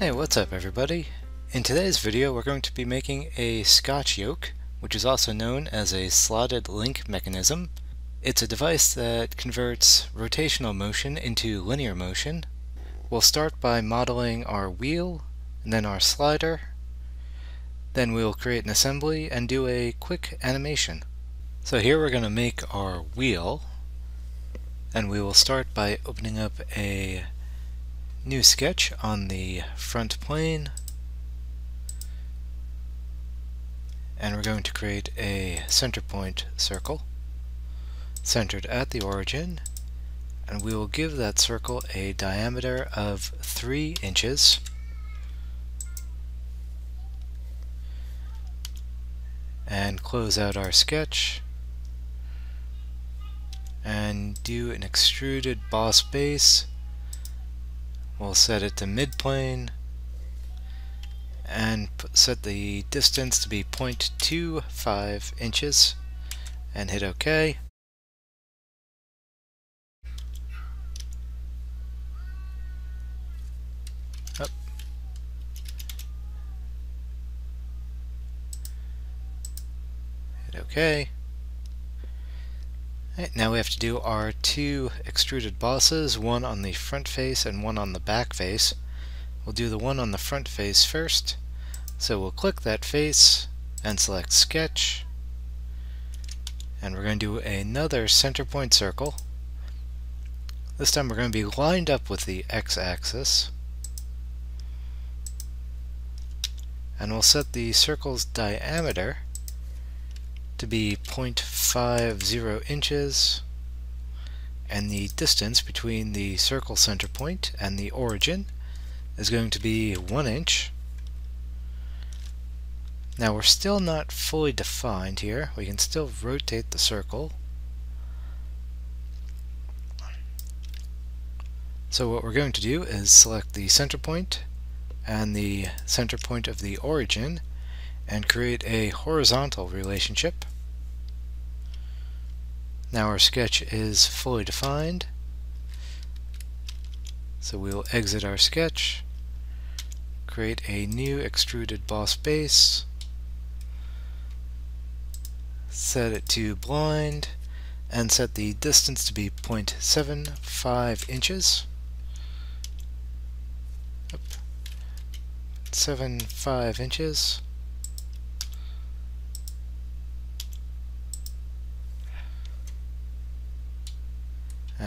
Hey, what's up everybody? In today's video we're going to be making a scotch yoke, which is also known as a slotted link mechanism. It's a device that converts rotational motion into linear motion. We'll start by modeling our wheel, and then our slider, then we'll create an assembly and do a quick animation. So here we're going to make our wheel, and we will start by opening up a new sketch on the front plane. And we're going to create a center point circle centered at the origin. And we will give that circle a diameter of 3 inches. And close out our sketch. And do an extruded boss base We'll set it to midplane and set the distance to be 0.25 inches and hit OK. Up. Hit OK. Right, now we have to do our two extruded bosses, one on the front face and one on the back face. We'll do the one on the front face first. So we'll click that face and select sketch. And we're going to do another center point circle. This time we're going to be lined up with the x-axis. And we'll set the circle's diameter to be 0.50 inches and the distance between the circle center point and the origin is going to be 1 inch. Now we're still not fully defined here. We can still rotate the circle. So what we're going to do is select the center point and the center point of the origin and create a horizontal relationship. Now our sketch is fully defined. So we'll exit our sketch, create a new extruded boss base, set it to blind, and set the distance to be 0.75 inches. 0.75 inches.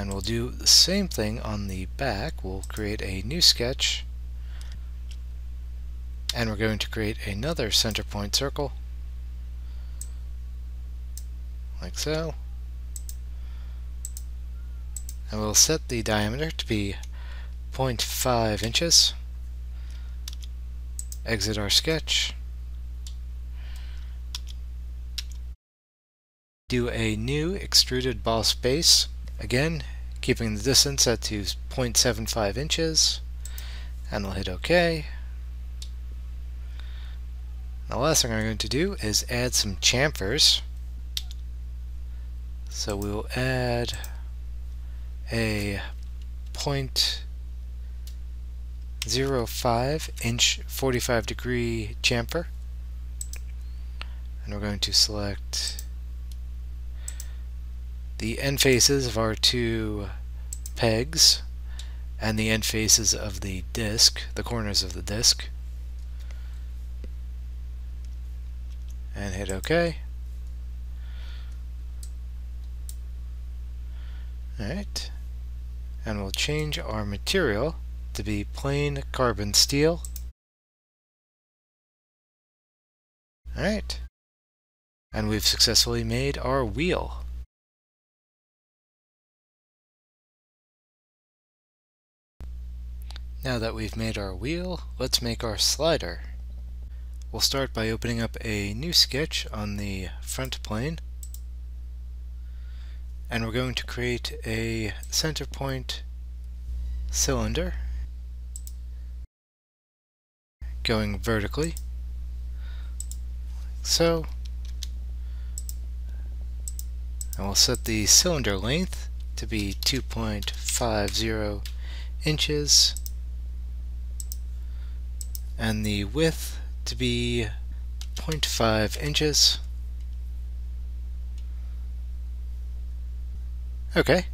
And we'll do the same thing on the back. We'll create a new sketch. And we're going to create another center point circle. Like so. And we'll set the diameter to be 0.5 inches. Exit our sketch. Do a new extruded boss base Again, keeping the distance set to 0.75 inches, and we'll hit OK. The last thing I'm going to do is add some chamfers. So we will add a 0.05 inch 45 degree chamfer. And we're going to select the end faces of our two pegs and the end faces of the disc, the corners of the disc. And hit OK. Alright. And we'll change our material to be plain carbon steel. Alright. And we've successfully made our wheel. Now that we've made our wheel, let's make our slider. We'll start by opening up a new sketch on the front plane. And we're going to create a center point cylinder going vertically. so. And we'll set the cylinder length to be 2.50 inches and the width to be 0.5 inches. Okay,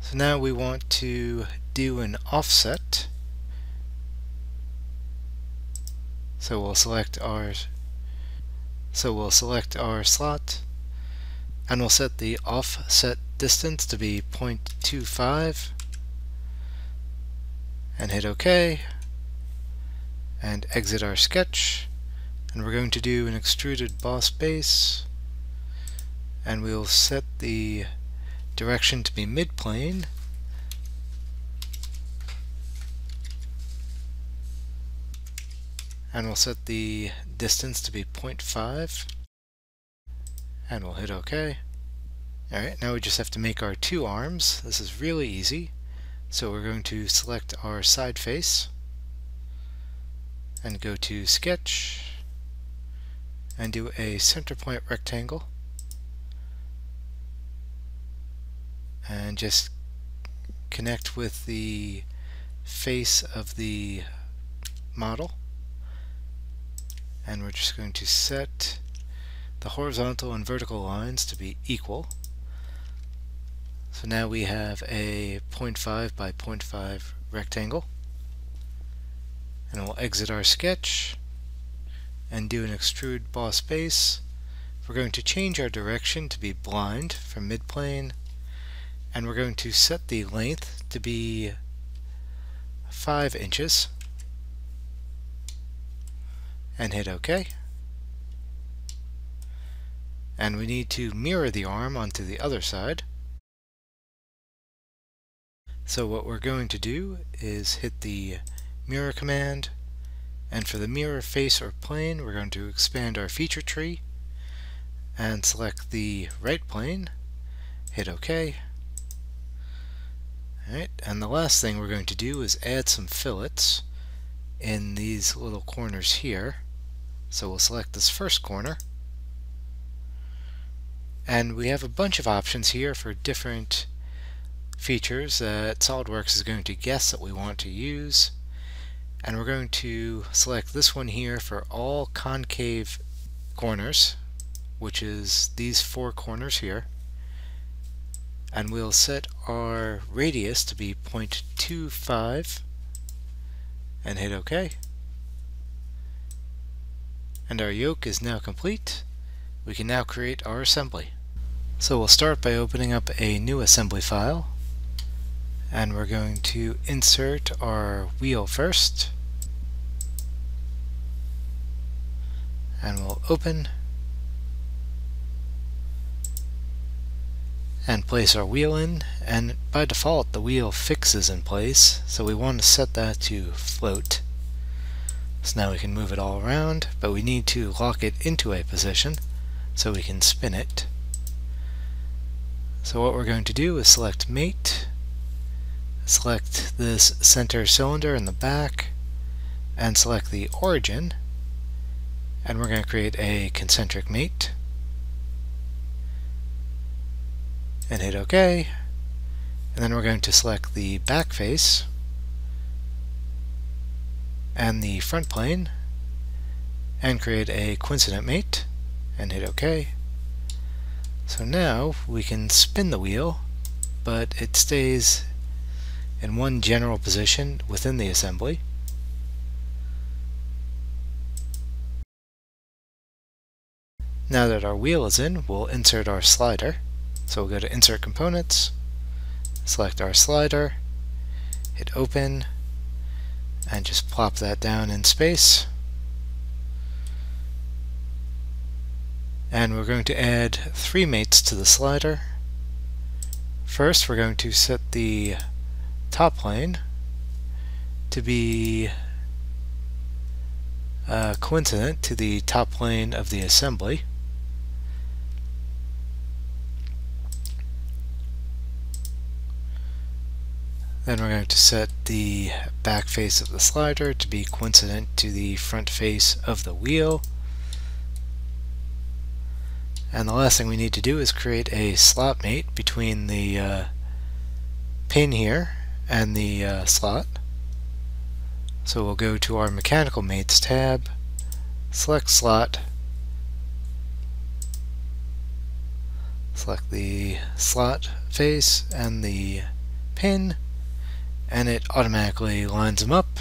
so now we want to do an offset. So we'll select our so we'll select our slot and we'll set the offset distance to be 0.25 and hit OK and exit our sketch and we're going to do an extruded boss base and we'll set the direction to be mid-plane and we'll set the distance to be 0.5 and we'll hit OK. Alright, now we just have to make our two arms. This is really easy. So we're going to select our side face and go to Sketch and do a center point rectangle. And just connect with the face of the model. And we're just going to set the horizontal and vertical lines to be equal. So now we have a 0.5 by 0.5 rectangle and we'll exit our sketch and do an extrude boss base we're going to change our direction to be blind from midplane and we're going to set the length to be 5 inches and hit OK. And we need to mirror the arm onto the other side. So what we're going to do is hit the mirror command and for the mirror face or plane we're going to expand our feature tree and select the right plane, hit OK Alright, and the last thing we're going to do is add some fillets in these little corners here. So we'll select this first corner. And we have a bunch of options here for different features that SOLIDWORKS is going to guess that we want to use. And we're going to select this one here for all concave corners, which is these four corners here and we'll set our radius to be 0.25 and hit OK. And our yoke is now complete. We can now create our assembly. So we'll start by opening up a new assembly file and we're going to insert our wheel first. And we'll open. And place our wheel in. And by default the wheel fixes in place. So we want to set that to float. So now we can move it all around but we need to lock it into a position so we can spin it. So what we're going to do is select mate select this center cylinder in the back and select the origin and we're going to create a concentric mate and hit OK. And then we're going to select the back face and the front plane and create a coincident mate and hit OK. So now we can spin the wheel, but it stays in one general position within the assembly. Now that our wheel is in, we'll insert our slider. So we'll go to Insert Components, select our slider, hit Open, and just plop that down in space. And we're going to add three mates to the slider. First, we're going to set the top plane to be uh, coincident to the top plane of the assembly. Then we're going to set the back face of the slider to be coincident to the front face of the wheel. And the last thing we need to do is create a slot mate between the uh, pin here and the uh, slot. So we'll go to our Mechanical Mates tab, select Slot, select the slot face and the pin, and it automatically lines them up.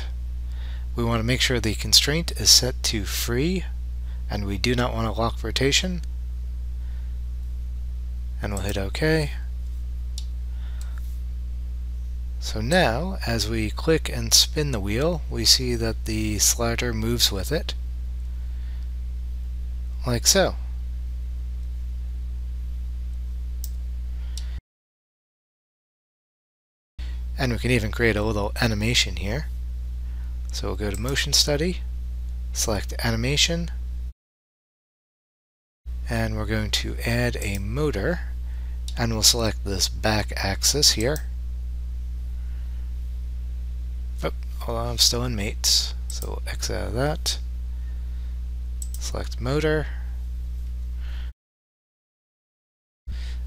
We want to make sure the constraint is set to free, and we do not want to lock rotation. And we'll hit OK. So now, as we click and spin the wheel, we see that the slider moves with it, like so. And we can even create a little animation here. So we'll go to Motion Study, select Animation, and we're going to add a motor, and we'll select this back axis here. Oh, hold on, I'm still in mates, so we'll exit out of that. Select motor.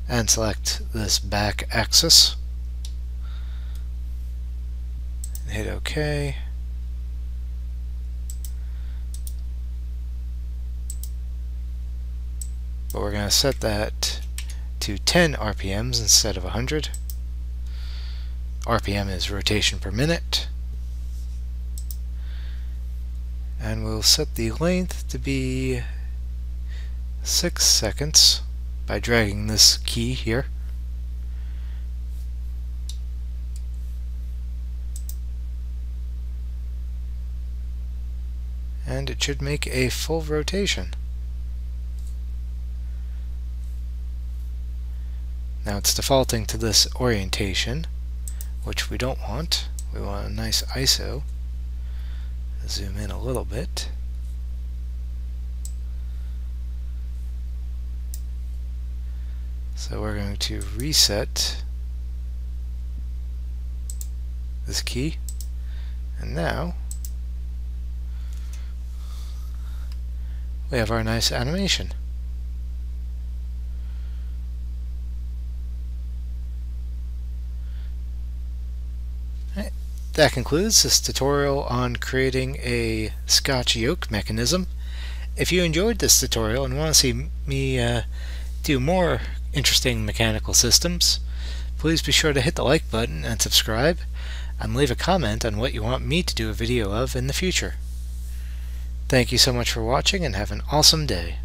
And select this back axis. And hit OK. But we're going to set that to 10 RPMs instead of 100. RPM is rotation per minute and we'll set the length to be 6 seconds by dragging this key here. And it should make a full rotation. Now it's defaulting to this orientation, which we don't want. We want a nice ISO zoom in a little bit. So we're going to reset this key and now we have our nice animation. That concludes this tutorial on creating a Scotch yoke mechanism. If you enjoyed this tutorial and want to see me uh, do more interesting mechanical systems, please be sure to hit the like button and subscribe, and leave a comment on what you want me to do a video of in the future. Thank you so much for watching and have an awesome day.